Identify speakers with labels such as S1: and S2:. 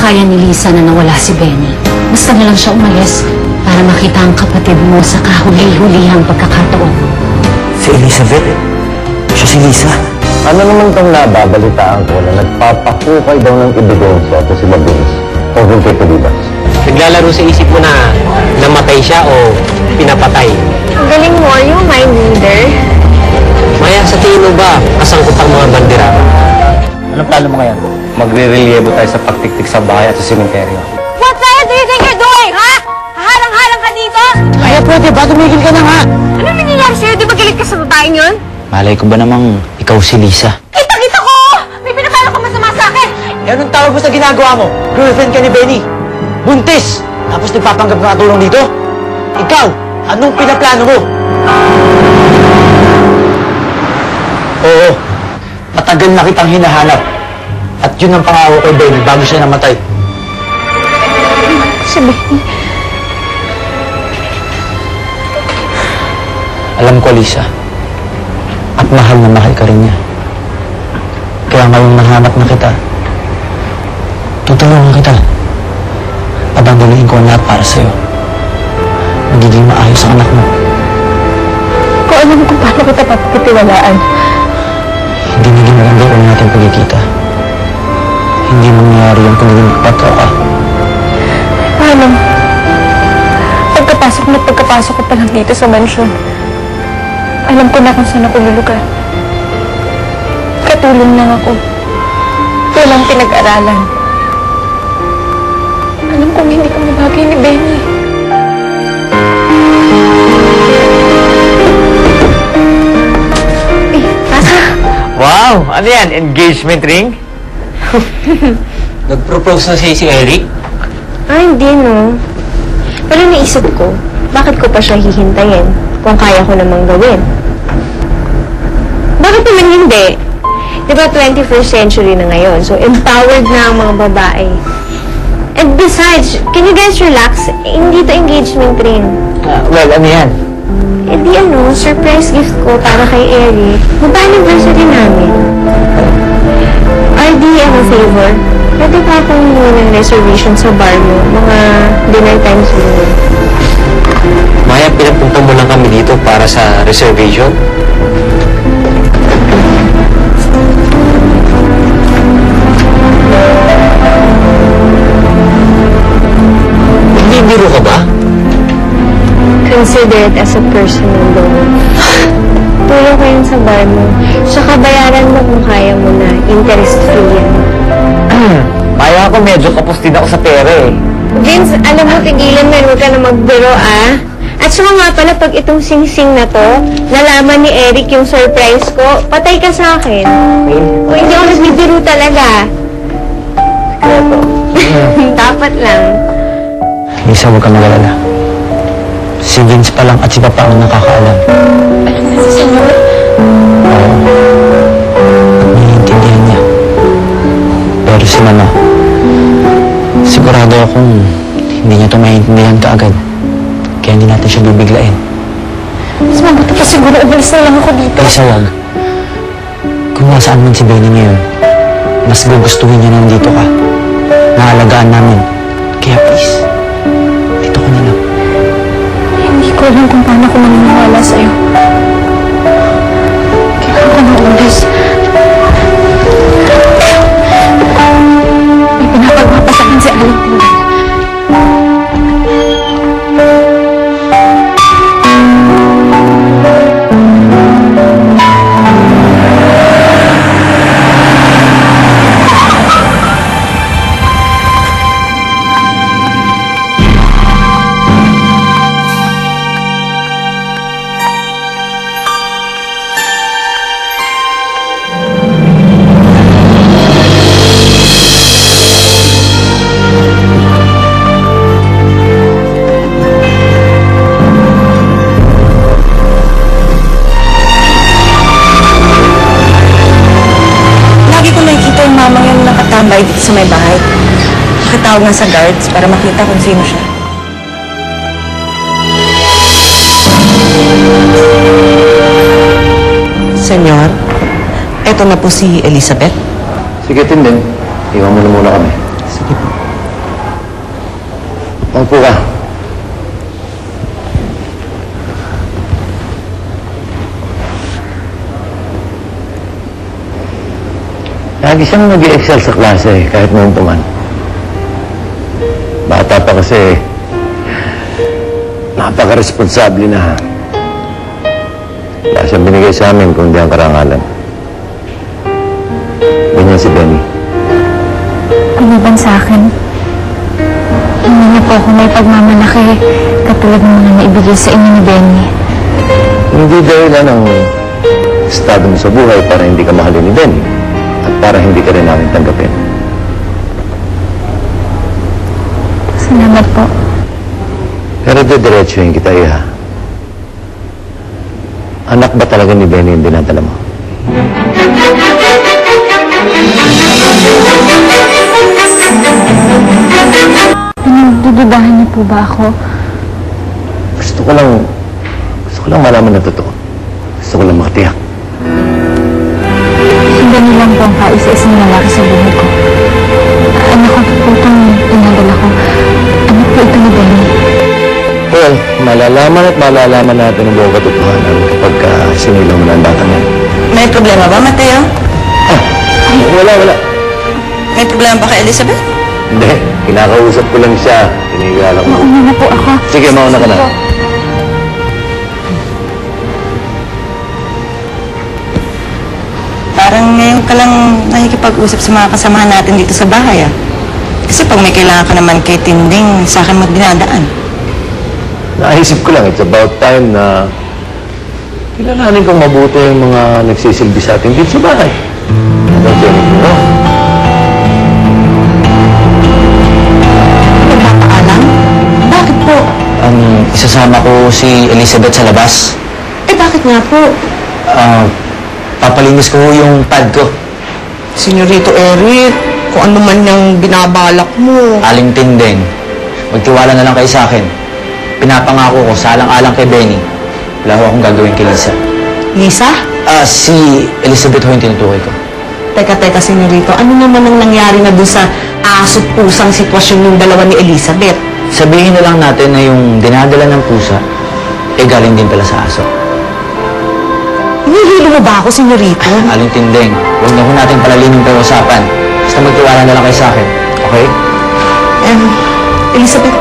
S1: makakaya ni Lisa na nawala si Benny. Basta na lang siya umalis para makita ang kapatid mo sa kahuli-hulihang pagkakataon.
S2: Si Elizabeth? Siya si Lisa?
S3: Ano naman itong nababalitaan ko na nagpapakukay daw ng ebidensya to si Mabilis tungkol kay Pelibas?
S4: Naglalaro sa isip mo na namatay siya o pinapatay.
S5: Ang galing mo, are you a mind reader?
S4: Maya, sa tingin mo ba kasangkot ang mga bandera?
S2: Anong plano mo ngayon?
S3: Magre-reliebo tayo sa pagtiktik sa bahay at sa simenteryo.
S5: What the hell do you think you're doing, ha? Halang-halang ka dito?
S2: Kaya pwede ba? Tumigil ka na nga!
S5: Ano nangyayari sa'yo? Di ba galit ka sa babaeng yun?
S2: Malay ko ba namang ikaw si Lisa?
S5: Kita-kita ko! May pinapalo ka masama sa akin!
S2: Eh, anong tawag mo sa ginagawa mo? Girlfriend ka ni Benny. Buntis! Tapos nagpapanggap ka tulong dito? Ikaw, anong pinaplano mo? Oo, matagal na kitang hinahanap. At yun ang pangako kay Benny bago siya namatay.
S5: Si Benny.
S2: Alam ko, Lisa. At mahal na mahal ka rin niya. Kaya ngayong nahanap na kita, tutulungan kita. Pababaluin ko ang lahat para sa'yo. Magiging maayos ang anak mo.
S5: Kung alam kung paano kita papagkatiwalaan.
S2: Hindi naging maganda ang natin pagkikita. Hindi mangyayari yan kung naging magpatao ka.
S5: Paano? Pagkapasok na pagkapasok ko pa lang dito sa mansyon, alam ko na kung saan ako lulugar. Katulong lang ako. Walang pinag-aralan. Alam kong hindi ka mabagay ni Benny. Eh.
S4: Wow! Ano yan? Engagement ring? Nag-propose na siya si Eric?
S5: Ah, hindi no. Pero naisip ko, bakit ko pa siya hihintayin kung kaya ko namang gawin? Bakit naman hindi? Di ba 21st century na ngayon, so empowered na ang mga babae. And besides, can you guys relax? Hindi to engagement ring.
S2: Ah, well, ano yan?
S5: Eh di ano, surprise gift ko para kay Eric. Mag-anniversary namin. RD, ano favor? Pwede pa akong ng reservation sa bar mo, mga dinner time siguro.
S4: Maya, pinapunta mo lang kami dito para sa reservation? Hindi biro ka ba?
S5: Consider it as a personal loan. Tulong ko yun sa bar mo. Tsaka bayaran mo kung kaya mo na. Interest free yan.
S2: Maya ako medyo kapos din ako sa pera eh.
S5: Vince, alam mo, tigilan mo yun. Huwag ka na magbiro, ah. At saka nga pala, pag itong sing-sing na to, nalaman ni Eric yung surprise ko, patay ka sa akin. O, hindi ako nagbibiro talaga. Dapat lang.
S2: Lisa, huwag ka magalala. Si Vince pa lang at si Papa ang nakakaalam.
S5: Alam na si Senyor.
S2: Oo. Naiintindihan niya. Pero si Mama, sigurado akong hindi niya ito maintindihan kaagad. Kaya hindi natin siya bibiglain.
S5: Mas mabuti pa siguro umalis na lang ako dito.
S2: Lisa, wag. Kung nasaan man si Benny ngayon, mas gugustuhin niya na nandito ka. Naalagaan namin. Kaya please,
S5: alam kung paano ko maniniwala sa'yo.
S6: Nakatawag nga sa guards para makita kung sino siya. Senyor, eto na po si Elizabeth.
S3: Sige, Tindin. Iwan mo na muna kami.
S2: Sige po.
S3: Opo ka. Lagi siyang nag-excel sa klase kahit noon pa man. Bata pa kasi, napaka-responsable na. Wala siyang binigay sa amin kung hindi ang karangalan. Ganyan si Benny.
S1: Lumiban sa akin. Hindi niyo po ako may pagmamalaki katulad ng mga naibigay sa inyo ni Benny.
S3: Hindi dahilan ang estado mo sa buhay para hindi ka mahalin ni Benny at para hindi ka rin namin tanggapin.
S1: Salamat po.
S3: Pero didiretsuhin kita, Iha. Anak ba talaga ni Benny yung dinadala mo?
S1: Pinagdududahan niyo po ba ako?
S3: Gusto ko lang, gusto ko lang malaman na totoo. Gusto ko lang makatiyak.
S1: Hindi niyo lang po ang kaisa-isang lalaki sa buhay ko. Anak ko po itong pinadala ko. Po ito ni.
S3: Well, malalaman at malalaman natin ang buong katotohanan kapag uh, sinilang mo na ang batang yan.
S6: May problema ba, Mateo?
S3: Wala, wala.
S6: May problema ba kay Elizabeth?
S3: Hindi, kinakausap ko lang siya. Tinigala ko.
S1: Mauna na po ako.
S3: Sige, mauna ka na.
S6: Parang ngayon ka lang nakikipag-usap sa mga kasamahan natin dito sa bahay, ah. Kasi pag may kailangan ka naman kay Tinding, sa akin magdinadaan.
S3: Naisip ko lang, it's about time na kilalanin kong mabuti yung mga nagsisilbi sa atin dito sa bahay. Don't you wrong?
S6: Nagpapaalam? Bakit po?
S2: Ang isasama ko si Elizabeth sa labas.
S6: Eh, bakit nga po?
S2: Ah, papalinis ko yung pad ko.
S6: Senyorito Eric, kung ano man yung binabalak mo.
S2: Aling tindeng. Magtiwala na lang kayo sa akin. Pinapangako ko, salang-alang kay Benny. Wala ho akong gagawin kay Lisa.
S6: Lisa?
S2: Ah, si Elizabeth ho yung tinutukoy ko.
S6: Teka, teka, senyorito. Ano naman ang nangyari na dun sa aso't pusang sitwasyon ng dalawa ni Elizabeth?
S2: Sabihin na lang natin na yung dinadala ng pusa, eh galing din pala sa aso.
S6: Hinihilo mo ba ako, senyorito?
S2: Aling tindeng, huwag na ho natin palalimin pa yung usapan. Basta magtiwala na lang kayo sa akin. Okay?
S6: Um, Elizabeth,